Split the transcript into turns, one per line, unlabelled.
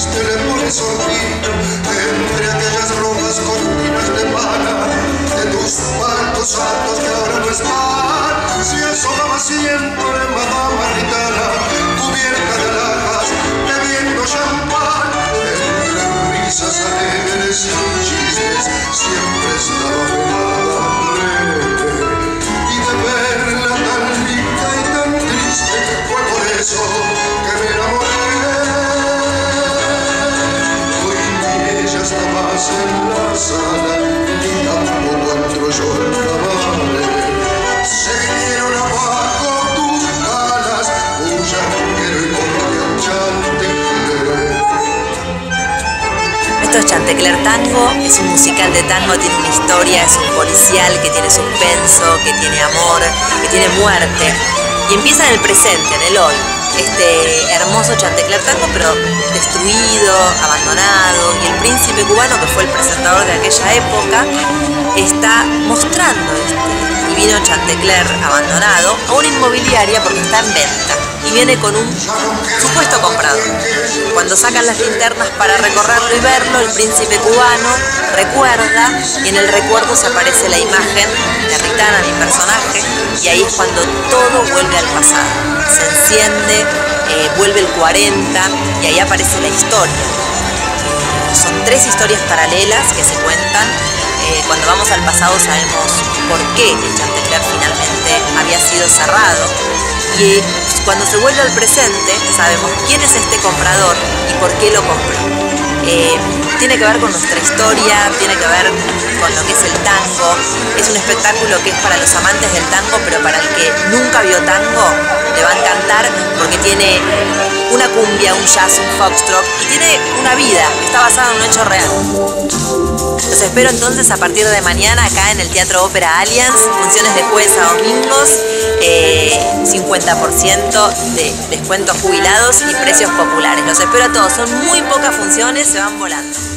triste lemur sordino entre aquellas rojas cortinas de pana de tus patos altos que ahora no están. Si asomaba siempre madama gitana se enlazan y tampoco entro yo en cabales. Se vinieron abajo tus alas, un chanquero y corriente chanticleer.
Esto es Chantecler Tango, es un musical de tango, tiene una historia, es un policial que tiene suspenso, que tiene amor, que tiene muerte. Y empieza en el presente, en el hoy. Este hermoso Chantecler Tango, pero destruido, abandonado. Y el príncipe cubano, que fue el presentador de aquella época, está mostrando este divino Chantecler abandonado a una inmobiliaria porque está en venta y viene con un supuesto comprador. Cuando sacan las linternas para recorrerlo y verlo, el príncipe cubano recuerda y en el recuerdo se aparece la imagen de Ritana, mi personaje, y ahí es cuando todo vuelve al pasado. Se enciende, eh, vuelve el 40 y ahí aparece la historia. son tres historias paralelas que se cuentan. Eh, cuando vamos al pasado sabemos por qué el Chantecler finalmente había sido cerrado y cuando se vuelve al presente sabemos quién es este comprador y por qué lo compró. Eh, tiene que ver con nuestra historia, tiene que ver con lo que es el tango. Es un espectáculo que es para los amantes del tango, pero para el que nunca vio tango le va a encantar porque tiene una cumbia, un jazz, un foxtrot y tiene una vida, está basada en un hecho real. Los espero entonces a partir de mañana acá en el Teatro Ópera Allianz, funciones de jueves a domingos, 50% eh, de descuentos jubilados y precios populares. Los espero a todos, son muy pocas funciones, se van volando.